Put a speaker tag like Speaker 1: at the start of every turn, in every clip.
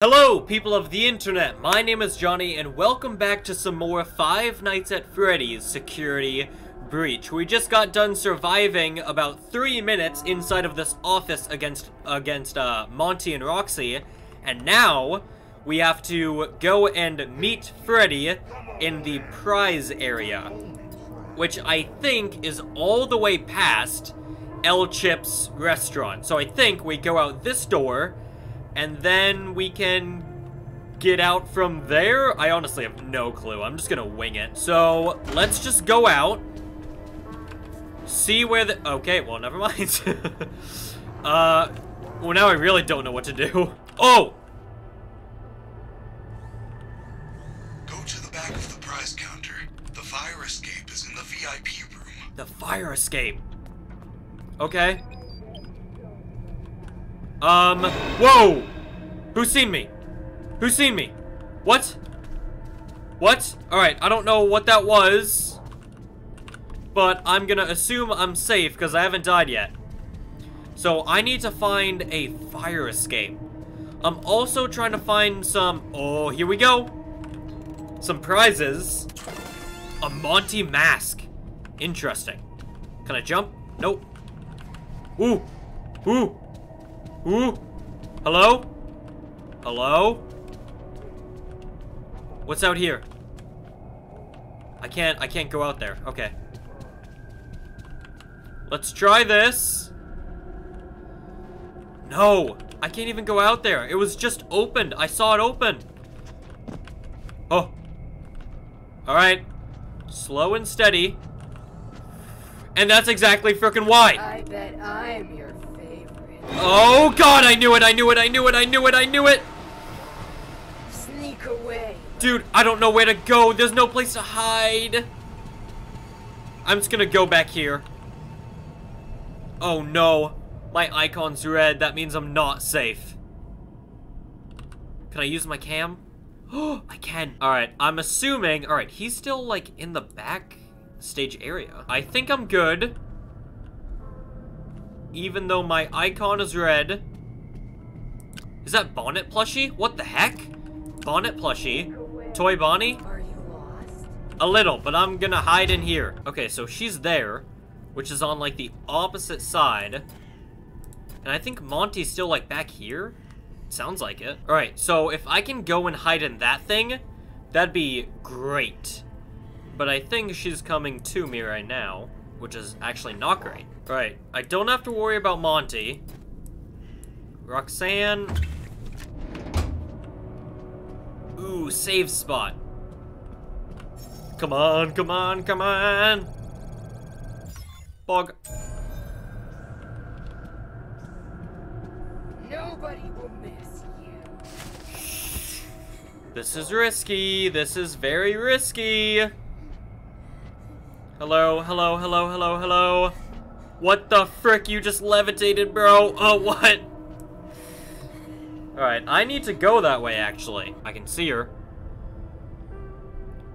Speaker 1: Hello, people of the internet! My name is Jonny, and welcome back to some more Five Nights at Freddy's Security Breach. We just got done surviving about three minutes inside of this office against, against uh, Monty and Roxy, and now we have to go and meet Freddy in the prize area, which I think is all the way past El Chip's restaurant. So I think we go out this door, and then we can get out from there? I honestly have no clue. I'm just gonna wing it. So, let's just go out. See where the... Okay, well, never mind. uh, well, now I really don't know what to do. Oh!
Speaker 2: Go to the back of the prize counter. The fire escape is in the VIP room.
Speaker 1: The fire escape. Okay. Um, whoa! Who's seen me? Who's seen me? What? What? Alright, I don't know what that was. But I'm gonna assume I'm safe because I haven't died yet. So I need to find a fire escape. I'm also trying to find some... Oh, here we go. Some prizes. A Monty mask. Interesting. Can I jump? Nope. Ooh. Ooh. Ooh. Hello? Hello? What's out here? I can't, I can't go out there. Okay. Let's try this. No, I can't even go out there. It was just opened. I saw it open. Oh. All right. Slow and steady. And that's exactly freaking why.
Speaker 3: I bet I'm your favorite.
Speaker 1: Oh god, I knew it, I knew it, I knew it, I knew it, I knew it!
Speaker 3: Sneak away.
Speaker 1: Dude, I don't know where to go. There's no place to hide. I'm just gonna go back here. Oh no. My icon's red. That means I'm not safe. Can I use my cam? Oh, I can. Alright, I'm assuming... Alright, he's still, like, in the back stage area. I think I'm good. Even though my icon is red. Is that Bonnet plushie? What the heck? Bonnet plushie. Toy Bonnie?
Speaker 3: Are you lost?
Speaker 1: A little, but I'm gonna hide in here. Okay, so she's there, which is on, like, the opposite side. And I think Monty's still, like, back here? Sounds like it. Alright, so if I can go and hide in that thing, that'd be great. But I think she's coming to me right now, which is actually not great. Alright, I don't have to worry about Monty. Roxanne. Ooh, save spot. Come on, come on, come on. Bog.
Speaker 3: Nobody will miss you.
Speaker 1: This is risky. This is very risky. Hello, hello, hello, hello, hello. What the frick? You just levitated, bro. Oh, what? Alright, I need to go that way, actually. I can see her.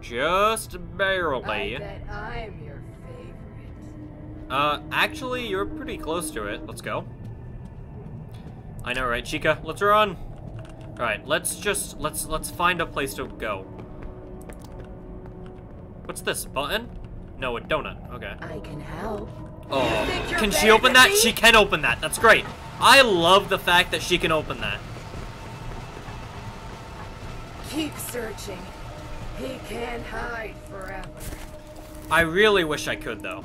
Speaker 1: Just
Speaker 3: I
Speaker 1: barely.
Speaker 3: bet I'm your favorite.
Speaker 1: Uh, actually, you're pretty close to it. Let's go. I know, right, Chica? Let's run. All right, let's just let's let's find a place to go. What's this button? No, a donut. Okay.
Speaker 3: I can help.
Speaker 1: Oh,
Speaker 3: you're
Speaker 1: can she open that?
Speaker 3: me?
Speaker 1: She can open that. That's great. I love the fact that she can open that.
Speaker 3: Keep searching. He can't hide forever.
Speaker 1: I really wish I could though.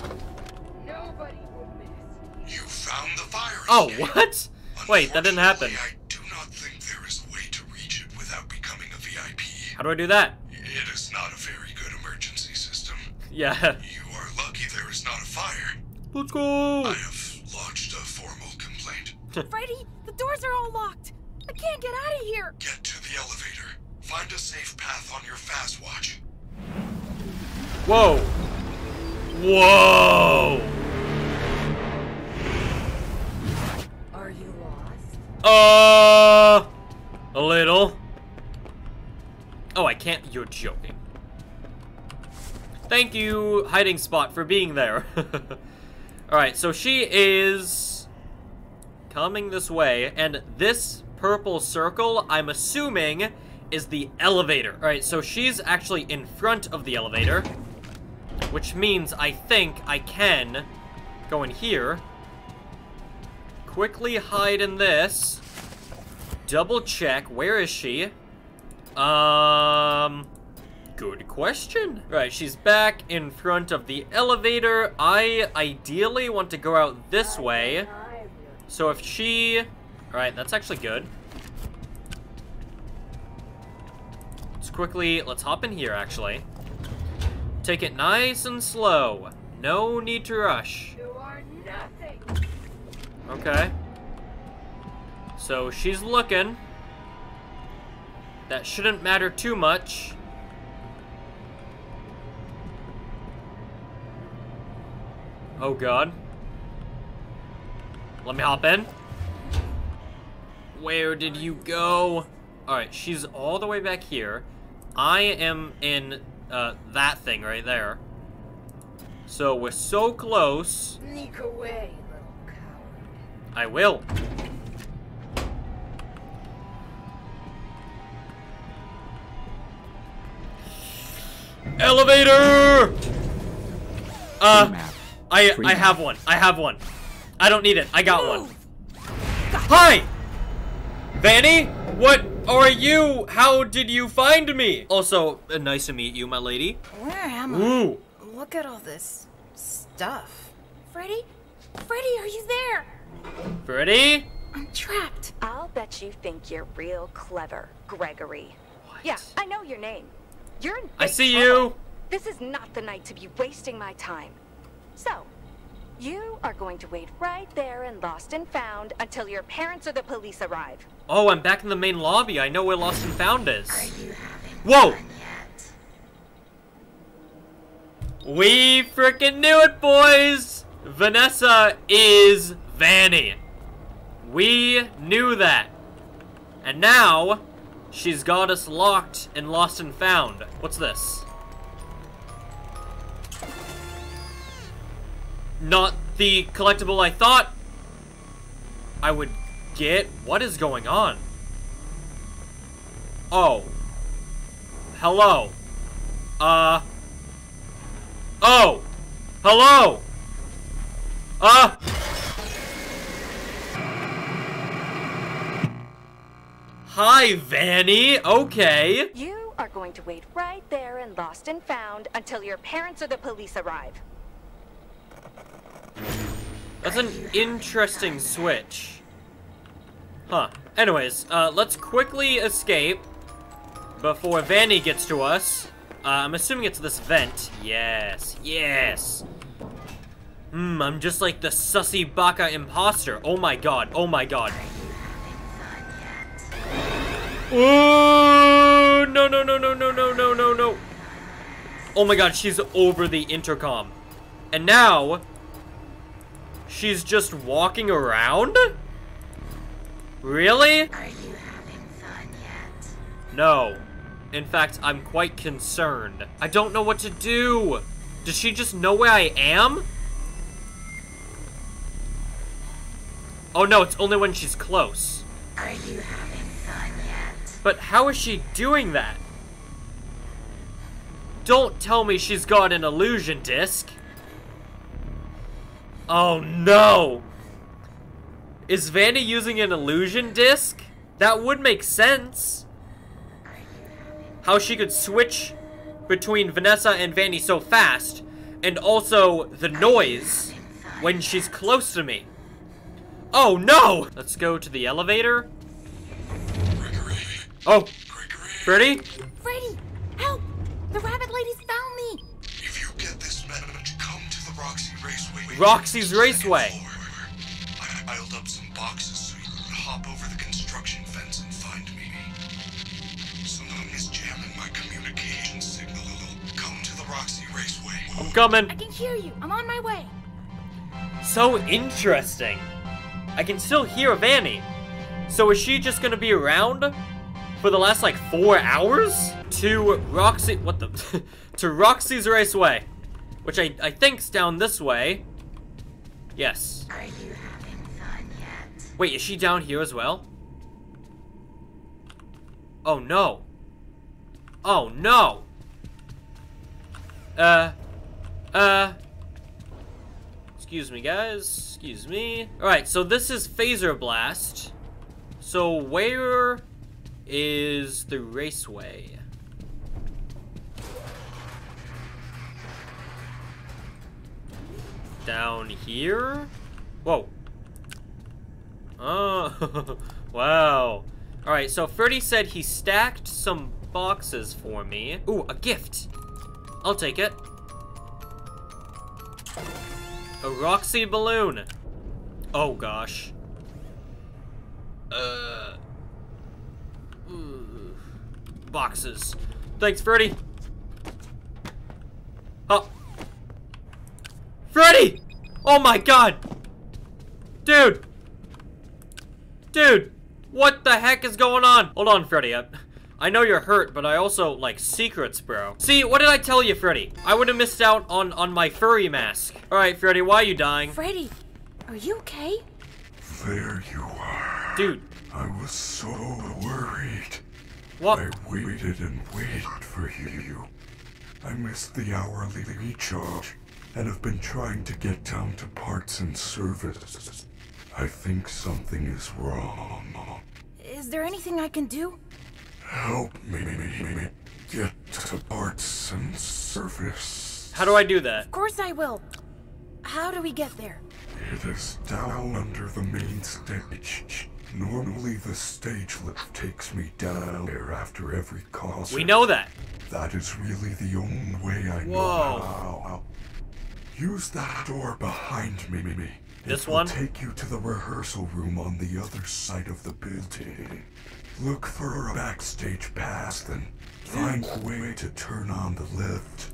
Speaker 3: Nobody will miss you.
Speaker 2: You found the fire
Speaker 1: Oh,
Speaker 2: escape.
Speaker 1: what? Wait, that didn't happen.
Speaker 2: I do not think there is a way to reach it without becoming a VIP.
Speaker 1: How do I do that?
Speaker 2: It is not a very good emergency system.
Speaker 1: Yeah.
Speaker 2: You are lucky there is not a fire.
Speaker 1: Let's go.
Speaker 2: I have lodged a formal complaint.
Speaker 4: Freddy, the doors are all locked. I can't get out of here.
Speaker 2: Get to the elevator. Find a safe path on your Faz-Watch.
Speaker 1: Whoa. Whoa.
Speaker 3: Are you lost?
Speaker 1: Uh, a little. Oh, I can't. You're joking. Thank you, hiding spot, for being there. Alright, so she is coming this way, and this purple circle, I'm assuming, is the elevator. Alright, so she's actually in front of the elevator, which means I think I can go in here, quickly hide in this, double check, where is she? Um, good question. Right, she's back in front of the elevator. I ideally want to go out this way. So if she... Alright, that's actually good. Quickly... Let's hop in here, actually. Take it nice and slow. No need to rush.
Speaker 3: You are nothing.
Speaker 1: Okay. So she's looking. That shouldn't matter too much. Oh god. Let me hop in. Where did you go? Alright, she's all the way back here. I am in uh, that thing right there. So we're so close.
Speaker 3: Sneak away, little coward.
Speaker 1: I will. Elevator! Uh, I I have one. I have one. I don't need it. I got one. Hi! Vanny? What are you? How did you find me? Also, uh, nice to meet you, my lady.
Speaker 4: Where am I?
Speaker 1: Ooh.
Speaker 4: Look at all this stuff. Freddy? Freddy, are you there?
Speaker 1: Pretty?
Speaker 4: I'm trapped.
Speaker 5: I'll bet you think you're real clever, Gregory. What? Yeah, I know your name. You're in
Speaker 1: I see
Speaker 5: trouble.
Speaker 1: you.
Speaker 5: This is not the night to be wasting my time. So, you are going to wait right there in Lost and Found until your parents or the police arrive.
Speaker 1: Oh, I'm back in the main lobby. I know where Lost and Found is. Whoa! We freaking knew it, boys! Vanessa is Vanny. We knew that. And now, she's got us locked in Lost and Found. What's this? Not the collectible I thought I would get. What is going on? Oh. Hello. Uh. Oh. Hello. Uh. Hi, Vanny. Okay.
Speaker 5: You are going to wait right there in Lost and Found until your parents or the police arrive.
Speaker 1: That's an interesting switch. Huh. Anyways, uh, let's quickly escape before Vanny gets to us. Uh, I'm assuming it's this vent. Yes, yes. Hmm, I'm just like the sussy baka imposter. Oh my god, oh my god. Ooh, no, no, no, no, no, no, no, no, no. Oh my god, she's over the intercom. And now, she's just walking around? Really?
Speaker 6: Are you having fun yet?
Speaker 1: No. In fact, I'm quite concerned. I don't know what to do. Does she just know where I am? Oh no, it's only when she's close.
Speaker 6: Are you having fun yet?
Speaker 1: But how is she doing that? Don't tell me she's got an illusion disc. Oh no! Is Vanny using an illusion disc? That would make sense. How she could switch between Vanessa and Vanny so fast, and also the noise when she's close to me. Oh no! Let's go to the elevator.
Speaker 2: Gregory.
Speaker 1: Oh, Freddy?
Speaker 4: Freddy, help! The rabbit lady's found me!
Speaker 2: If you get this message, come to the Roxy Raceway.
Speaker 1: Roxy's Raceway.
Speaker 2: I piled up some boxes so you can hop over the construction fence and find me. Someone is jamming my communication signal. Come to the Roxy Raceway.
Speaker 1: I'm coming.
Speaker 4: I can hear you. I'm on my way.
Speaker 1: So interesting. I can still hear Vanny. So is she just gonna be around for the last like four hours? To Roxy, what the? to Roxy's Raceway. Which I, I think's down this way. Yes.
Speaker 6: Are you having fun yet?
Speaker 1: Wait, is she down here as well? Oh no. Oh no. Uh. Uh. Excuse me, guys. Excuse me. Alright, so this is Fazer Blast. So where is the raceway? Down here? Whoa. Oh, wow. Alright, so Freddy said he stacked some boxes for me. Ooh, a gift. I'll take it. A Roxy balloon. Oh, gosh. Uh. Boxes. Thanks, Freddy. Oh. Freddy! Oh my god! Dude! Dude! What the heck is going on? Hold on, Freddy. I, I know you're hurt, but I also like secrets, bro. See, what did I tell you, Freddy? I would have missed out on, on my furry mask. Alright, Freddy, why are you dying?
Speaker 4: Freddy, are you okay?
Speaker 2: There you are.
Speaker 1: Dude,
Speaker 2: I was so worried.
Speaker 1: what?
Speaker 2: I waited and waited for you. I missed the hourly recharge and have been trying to get down to parts and service. I think something is wrong.
Speaker 4: Is there anything I can do?
Speaker 2: Help me me, me get to parts and service.
Speaker 1: How do I do that?
Speaker 4: Of course I will. How do we get there?
Speaker 2: It is down under the main stage. Normally the stage lift takes me down there after every concert.
Speaker 1: We know that.
Speaker 2: That is really the only way I know how. Use that door behind me.
Speaker 1: This
Speaker 2: it will
Speaker 1: one?
Speaker 2: take you to the rehearsal room on the other side of the building. Look for a backstage pass, then find a way to turn on the lift.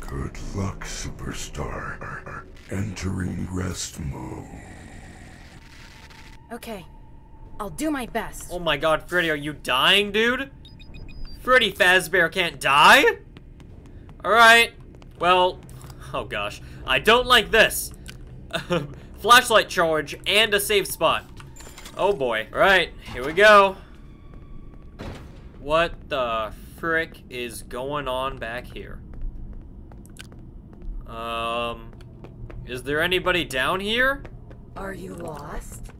Speaker 2: Good luck, superstar. Entering rest mode.
Speaker 4: Okay, I'll do my best.
Speaker 1: Oh my god, Freddy, are you dying, dude? Freddy Fazbear can't die? Alright. Well, oh gosh. I don't like this. Flashlight charge and a save spot. Oh boy. Alright, here we go. What the frick is going on back here? Um, is there anybody down here?
Speaker 3: Are you lost?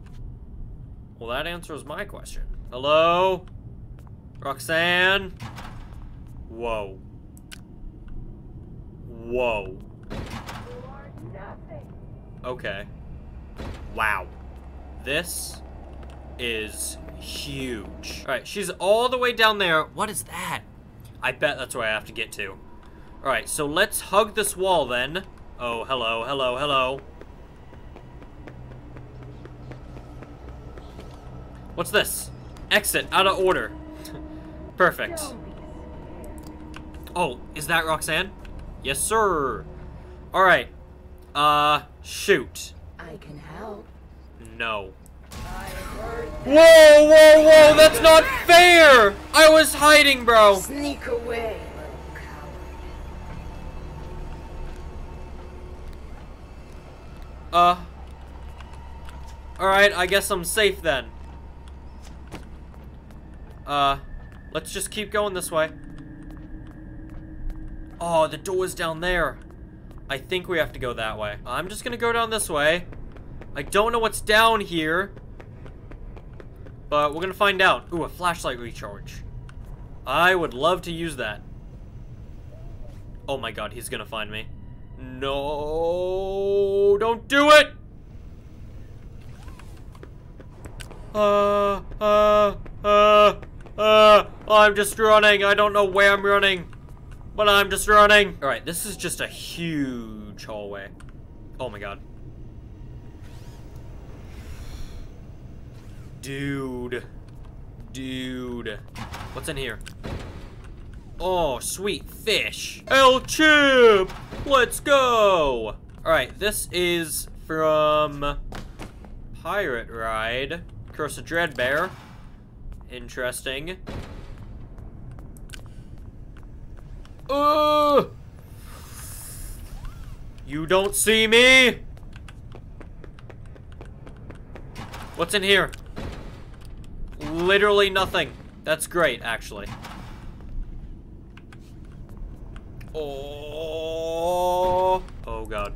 Speaker 1: Well, that answers my question. Hello? Roxanne? Whoa. Whoa. Okay. Wow. This is huge. Alright, she's all the way down there. What is that? I bet that's where I have to get to. Alright, so let's hug this wall then. Oh, hello, hello, hello. What's this? Exit, out of order. Perfect. Oh, is that Roxanne? Yes, sir. Alright. Uh, shoot.
Speaker 3: I can help.
Speaker 1: No. Whoa, whoa, whoa, that's not fair! I was hiding, bro!
Speaker 3: Sneak away.
Speaker 1: Uh. Alright, I guess I'm safe then. Uh, let's just keep going this way. Oh, the door's down there. I think we have to go that way. I'm just gonna go down this way. I don't know what's down here. But we're gonna find out. Ooh, a flashlight recharge. I would love to use that. Oh my god, he's gonna find me. No, don't do it! Uh, uh, uh, uh, I'm just running. I don't know where I'm running, but I'm just running. All right, this is just a huge hallway. Oh my god. Dude. Dude. What's in here? Oh, sweet fish. El Chip! Let's go! Alright, this is from Pirate Ride. Curse of Dreadbear. Interesting. Uh, you don't see me? What's in here? Literally nothing. That's great, actually. Oh. Oh, God.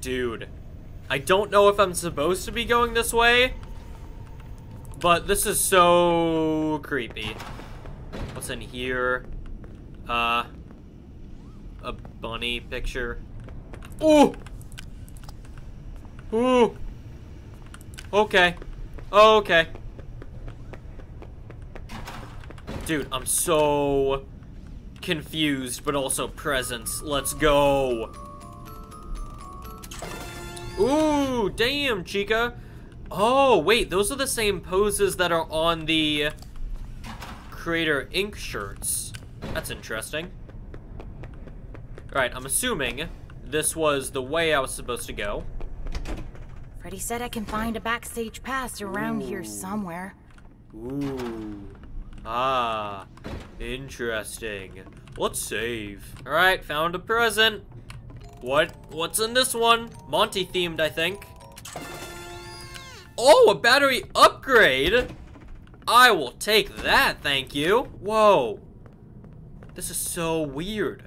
Speaker 1: Dude. I don't know if I'm supposed to be going this way, but this is so creepy. What's in here? Uh, a bunny picture. Ooh! Ooh! Okay. Okay. Dude, I'm so confused, but also presents. Let's go. Ooh, damn, Chica. Oh, wait, those are the same poses that are on the Creator Ink shirts. That's interesting. Alright, I'm assuming this was the way I was supposed to go.
Speaker 4: Freddy said I can find a backstage pass around here somewhere.
Speaker 1: Ooh. Ah, interesting. Let's save. Alright, found a present. What? What's in this one? Monty themed, I think. Oh, a battery upgrade? I will take that, thank you. Whoa. This is so weird.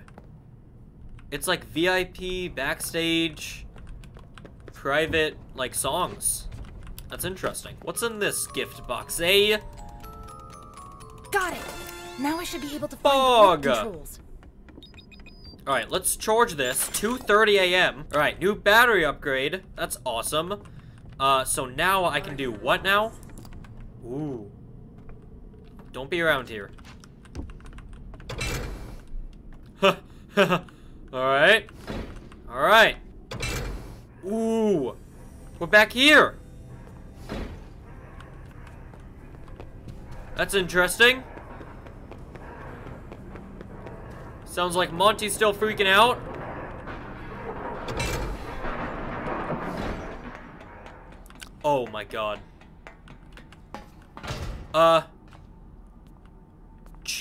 Speaker 1: It's like VIP, backstage, private, like, songs. That's interesting. What's in this gift box, eh?
Speaker 4: Got it! Now I should be able to find the
Speaker 1: Bog.
Speaker 4: controls.
Speaker 1: Alright, let's charge this. 2.30 a.m. Alright, new battery upgrade. That's awesome. Uh, so now I can do what now? Ooh. Don't be around here. Alright. Alright. Ooh. We're back here. That's interesting. Sounds like Monty's still freaking out. Oh my god. Uh.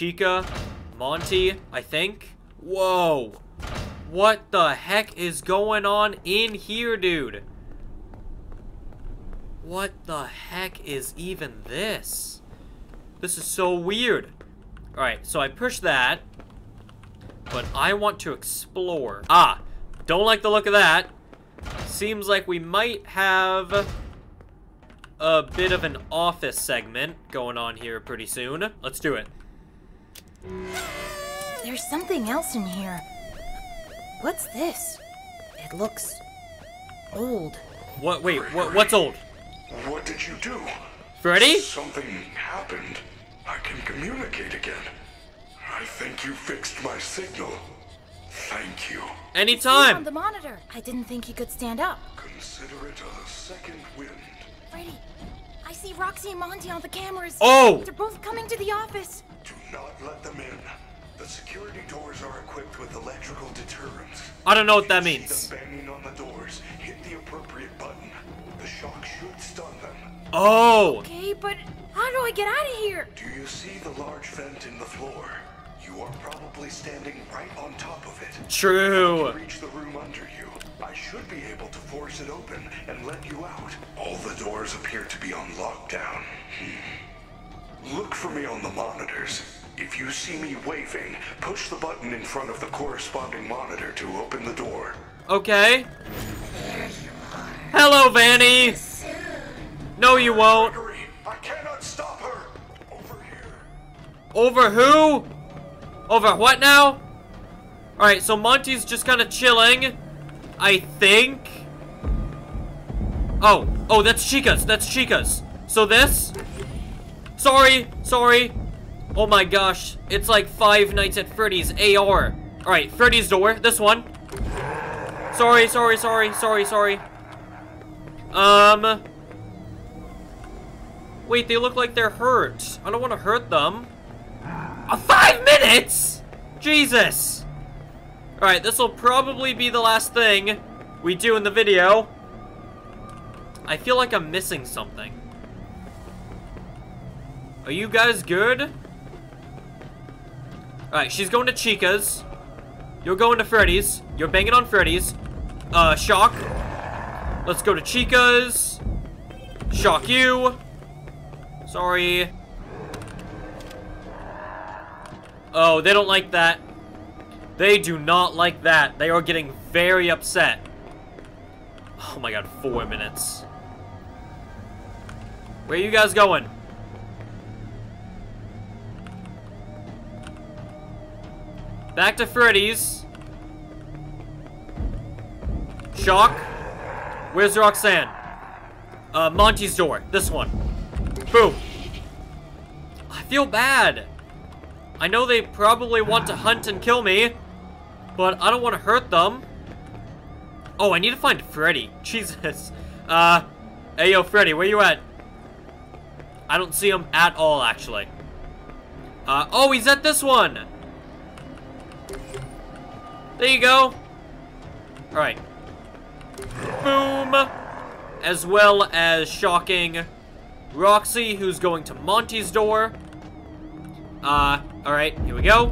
Speaker 1: Chica, Monty, I think. Whoa. What the heck is going on in here, dude? What the heck is even this? This is so weird. Alright, so I push that. But I want to explore. Ah, don't like the look of that. Seems like we might have a bit of an office segment going on here pretty soon. Let's do it.
Speaker 4: There's something else in here. What's this? It looks old.
Speaker 1: What? Wait, what, what's old?
Speaker 2: What did you do?
Speaker 1: Freddy?
Speaker 2: Something happened. I can communicate again. I think you fixed my signal. Thank you.
Speaker 4: See on the monitor. I didn't think he could stand up.
Speaker 2: Consider it a second wind.
Speaker 4: Freddy, I see Roxy and Monty on the cameras.
Speaker 1: Oh!
Speaker 4: They're both coming to the office.
Speaker 2: Do not let them in. The security doors are equipped with electrical deterrents.
Speaker 1: I don't know what that means.
Speaker 2: Banging on the doors. Hit the appropriate button. The shock should stun them.
Speaker 1: Oh!
Speaker 4: Okay, but how do I get out of here?
Speaker 2: Do you see the large vent in the floor? You are probably standing right on top of it.
Speaker 1: True.
Speaker 2: Reach the room under you. I should be able to force it open and let you out. All the doors appear to be on lockdown. Hmm. Look for me on the monitors. If you see me waving, push the button in front of the corresponding monitor to open the door.
Speaker 1: Okay. Hello, Vanny. No, you won't.
Speaker 2: I cannot stop her. Over here.
Speaker 1: Over who? Over what now? Alright, so Monty's just kind of chilling. I think. Oh, oh, that's Chica's. That's Chica's. So this? Sorry, sorry. Oh my gosh, it's like Five Nights at Freddy's AR. Alright, Freddy's door, this one. Sorry, sorry, sorry, sorry, sorry. Um. Wait, they look like they're hurt. I don't want to hurt them. Uh, five minutes? Jesus. Alright, this will probably be the last thing we do in the video. I feel like I'm missing something. Are you guys good? Alright, she's going to Chica's. You're going to Freddy's. You're banging on Freddy's. Uh, Shock. Let's go to Chica's. Shock you. Sorry. Oh, they don't like that. They do not like that. They are getting very upset. Oh my god, four minutes. Where are you guys going? Back to Freddy's. Shock. Where's Roxanne? Uh, Monty's door. This one. Boom. I feel bad. I know they probably want to hunt and kill me, but I don't want to hurt them. Oh, I need to find Freddy. Jesus. Uh, hey yo, Freddy, where you at? I don't see him at all, actually. Uh, oh, he's at this one. There you go. Alright. Boom. As well as shocking Roxy, who's going to Monty's door. Uh, alright, here we go.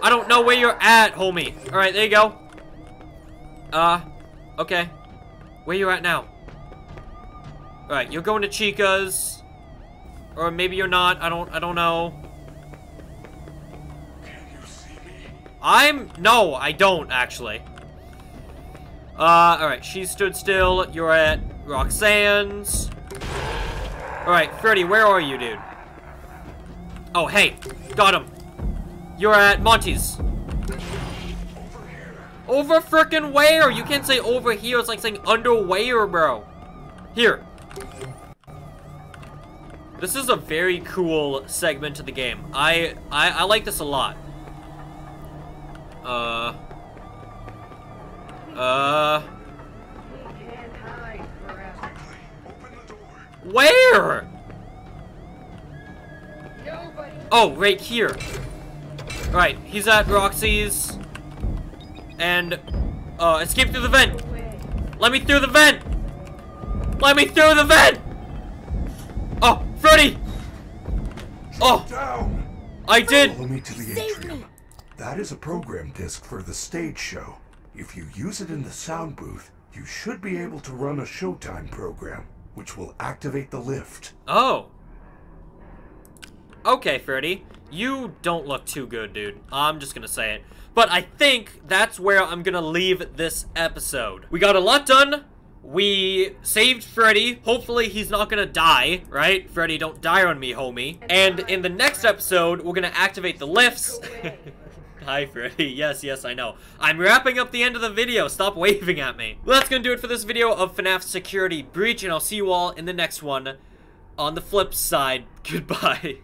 Speaker 1: I don't know where you're at, homie. Alright, there you go. Uh, okay. Where you at now? Alright, you're going to Chica's. Or maybe you're not. I don't I don't know. I'm no, I don't actually. Uh, alright, she stood still. You're at Roxanne's. Alright, Freddy, where are you, dude? Oh, hey, got him. You're at Monty's. Over frickin' where? You can't say over here. It's like saying under where, bro. Here. This is a very cool segment of the game. I, I, I like this a lot. Uh. Uh.
Speaker 2: Quickly, open the door.
Speaker 1: Where? Oh, right here. Right, he's at Roxy's. And, uh, escape through the vent. Let me through the vent. Let me through the vent. Oh, Freddy. Oh,
Speaker 2: Down!
Speaker 1: I did.
Speaker 2: Follow me to the atrium.
Speaker 4: Me.
Speaker 2: That is a program disc for the stage show. If you use it in the sound booth, you should be able to run a Showtime program, which will activate the lift.
Speaker 1: Oh. Okay, Freddy. You don't look too good, dude. I'm just gonna say it. But I think that's where I'm gonna leave this episode. We got a lot done. We saved Freddy. Hopefully he's not gonna die, right? Freddy, don't die on me, homie. And in the next episode, we're gonna activate the lifts. Hi, Freddy. Yes, yes, I know. I'm wrapping up the end of the video. Stop waving at me. Well, that's gonna do it for this video of FNAF Security Breach, and I'll see you all in the next one. On the flip side, goodbye.